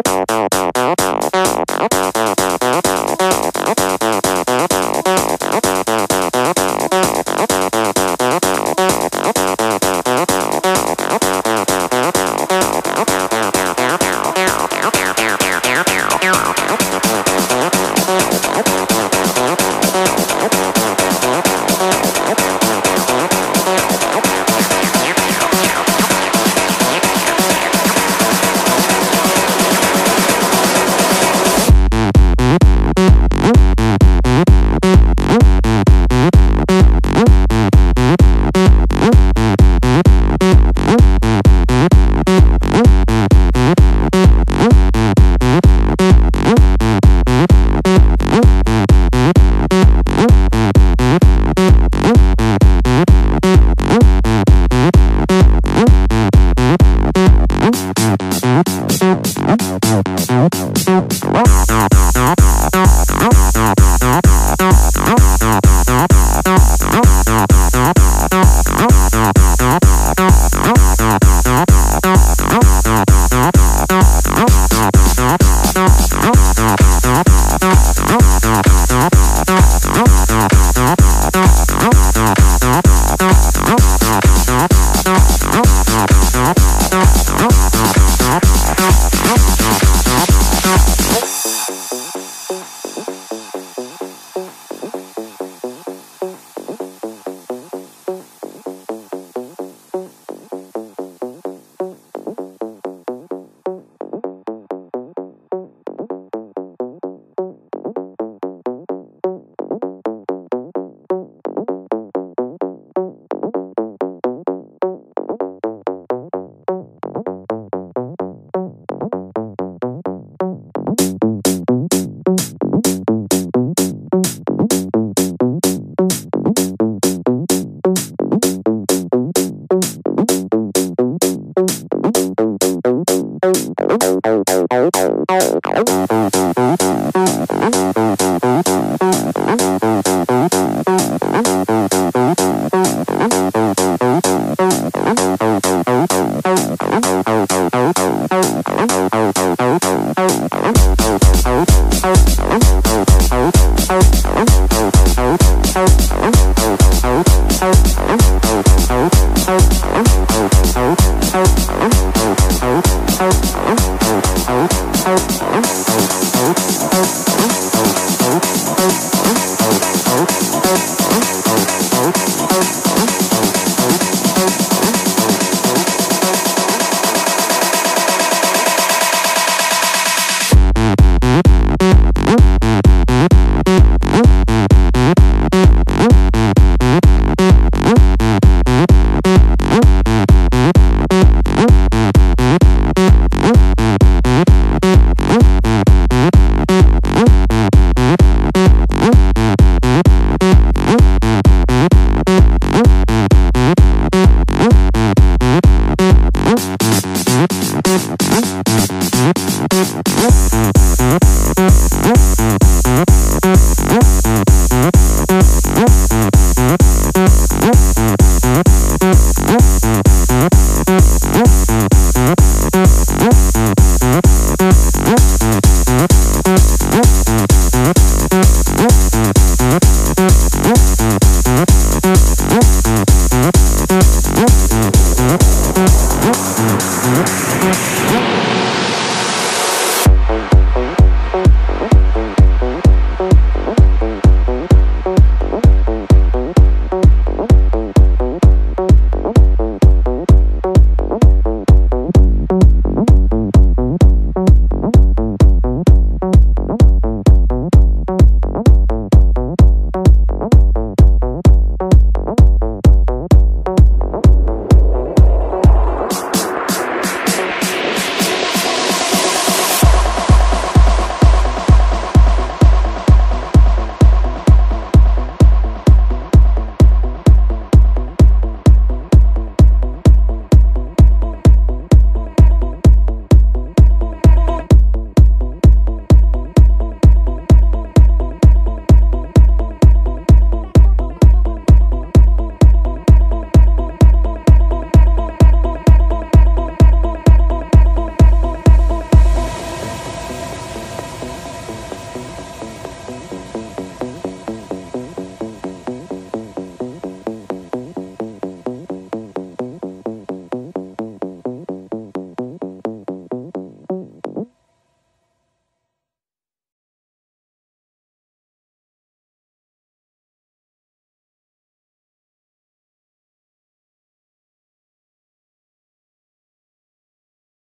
Wow. Out.